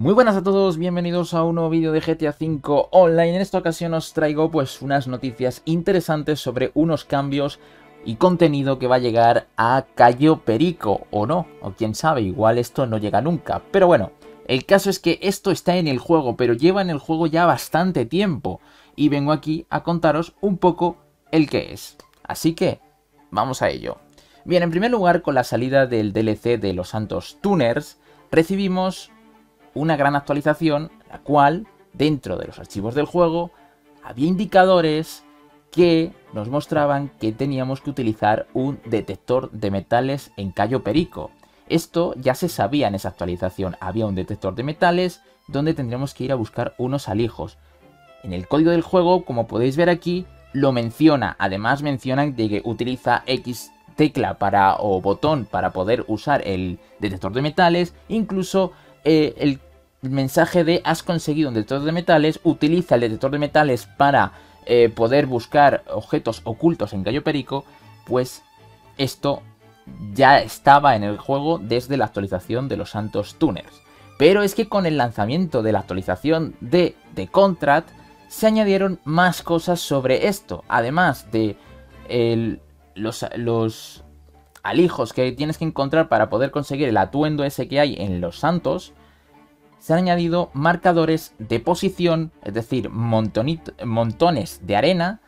Muy buenas a todos, bienvenidos a un nuevo vídeo de GTA V Online. En esta ocasión os traigo pues unas noticias interesantes sobre unos cambios y contenido que va a llegar a Cayo Perico, o no, o quién sabe, igual esto no llega nunca. Pero bueno, el caso es que esto está en el juego, pero lleva en el juego ya bastante tiempo. Y vengo aquí a contaros un poco el que es. Así que, vamos a ello. Bien, en primer lugar, con la salida del DLC de los Santos Tuners, recibimos una gran actualización, la cual, dentro de los archivos del juego, había indicadores que nos mostraban que teníamos que utilizar un detector de metales en Cayo Perico. Esto ya se sabía en esa actualización, había un detector de metales donde tendríamos que ir a buscar unos alijos. En el código del juego, como podéis ver aquí, lo menciona, además mencionan de que utiliza X tecla para o botón para poder usar el detector de metales, incluso eh, el mensaje de has conseguido un detector de metales, utiliza el detector de metales para eh, poder buscar objetos ocultos en Gallo Perico, pues esto ya estaba en el juego desde la actualización de los Santos Tuners. Pero es que con el lanzamiento de la actualización de The Contract se añadieron más cosas sobre esto, además de los, los alijos que tienes que encontrar para poder conseguir el atuendo ese que hay en los Santos, se han añadido marcadores de posición, es decir, montones de arena,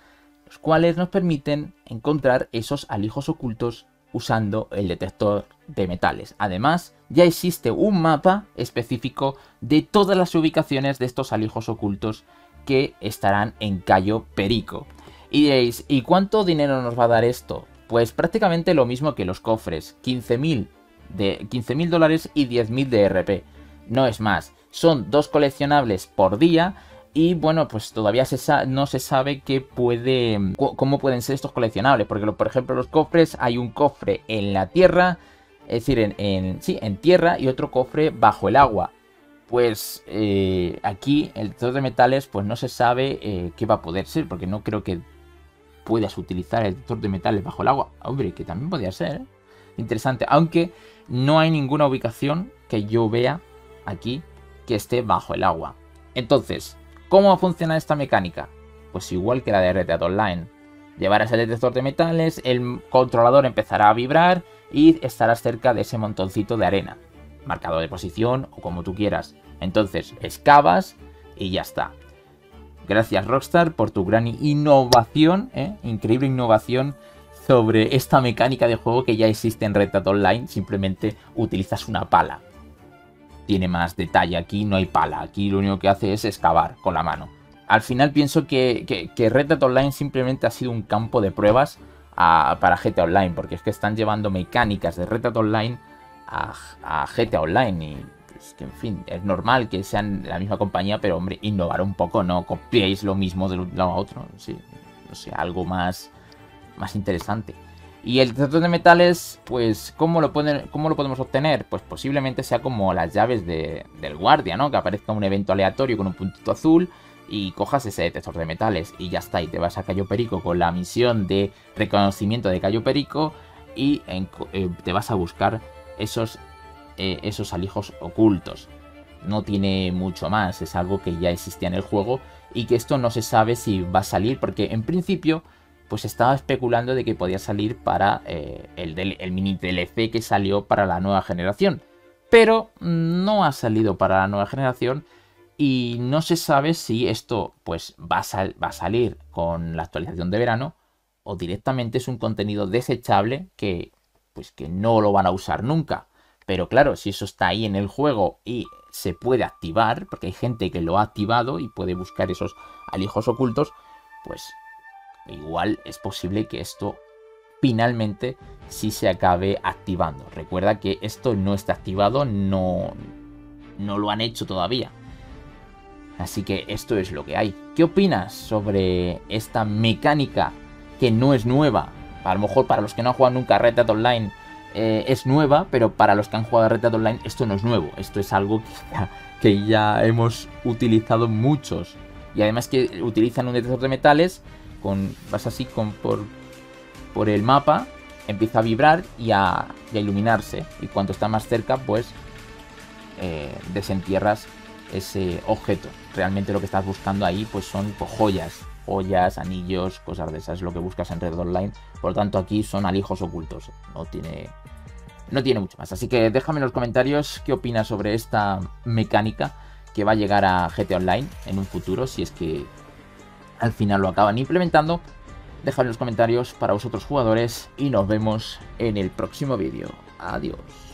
los cuales nos permiten encontrar esos alijos ocultos usando el detector de metales. Además, ya existe un mapa específico de todas las ubicaciones de estos alijos ocultos que estarán en Cayo Perico. Y diréis, ¿y cuánto dinero nos va a dar esto? Pues prácticamente lo mismo que los cofres, 15.000 de 15.000 dólares y 10.000 de RP no es más. Son dos coleccionables por día y bueno, pues todavía no se sabe qué puede, cómo pueden ser estos coleccionables. Porque, por ejemplo, los cofres, hay un cofre en la tierra, es decir, en, sí, en tierra y otro cofre bajo el agua. Pues eh, aquí, el detector de metales, pues no se sabe eh, qué va a poder ser, porque no creo que puedas utilizar el detector de metales bajo el agua. Hombre, que también podría ser, ¿eh? Interesante, aunque no hay ninguna ubicación que yo vea aquí que esté bajo el agua. Entonces, ¿cómo funciona esta mecánica? Pues igual que la de Red Online. Llevarás el detector de metales, el controlador empezará a vibrar y estarás cerca de ese montoncito de arena. Marcado de posición o como tú quieras. Entonces, excavas y ya está. Gracias Rockstar por tu gran innovación, ¿eh? increíble innovación sobre esta mecánica de juego que ya existe en Red Dead Online. Simplemente utilizas una pala tiene más detalle. Aquí no hay pala, aquí lo único que hace es excavar con la mano. Al final pienso que, que, Red Dead Online simplemente ha sido un campo de pruebas para GTA Online, porque es que están llevando mecánicas de Red Dead Online a, a GTA Online y pues, que en fin, es normal que sean la misma compañía, pero hombre, innovar un poco, no copiéis lo mismo de un lado a otro, sí, no sé, algo más, más interesante. Y el detector de metales, pues, ¿cómo lo, ¿cómo lo podemos obtener? Pues posiblemente sea como las llaves del guardia, ¿no? Que aparezca un evento aleatorio con un puntito azul y cojas ese detector de metales y ya está. Y te vas a Cayo Perico con la misión de reconocimiento de Cayo Perico y eh, te vas a buscar esos, eh, esos alijos ocultos. No tiene mucho más, es algo que ya existía en el juego y que esto no se sabe si va a salir porque en principio pues estaba especulando de que podía salir para eh, el, el, mini DLC que salió para la nueva generación. Pero no ha salido para la nueva generación y no se sabe si esto pues va a, va a salir con la actualización de verano o directamente es un contenido desechable que pues que no lo van a usar nunca. Pero claro, si eso está ahí en el juego y se puede activar, porque hay gente que lo ha activado y puede buscar esos alijos ocultos, pues igual es posible que esto finalmente sí se acabe activando. Recuerda que esto no está activado, no, no lo han hecho todavía. Así que esto es lo que hay. ¿Qué opinas sobre esta mecánica que no es nueva? A lo mejor para los que no han jugado nunca Red Dead Online eh, es nueva, pero para los que han jugado Red Dead Online esto no es nuevo. Esto es algo que ya hemos utilizado muchos. Y además que utilizan un detector de metales con, vas así con, por, por el mapa, empieza a vibrar y a, iluminarse. Y cuanto está más cerca, pues eh, desentierras ese objeto. Realmente lo que estás buscando ahí pues son joyas, joyas, anillos, cosas de esas, es lo que buscas en Red Online. Por lo tanto aquí son alijos ocultos, no tiene, no tiene mucho más. Así que déjame en los comentarios qué opinas sobre esta mecánica que va a llegar a GT Online en un futuro, si es que al final lo acaban implementando. Déjame en los comentarios para vosotros jugadores y nos vemos en el próximo vídeo. Adiós.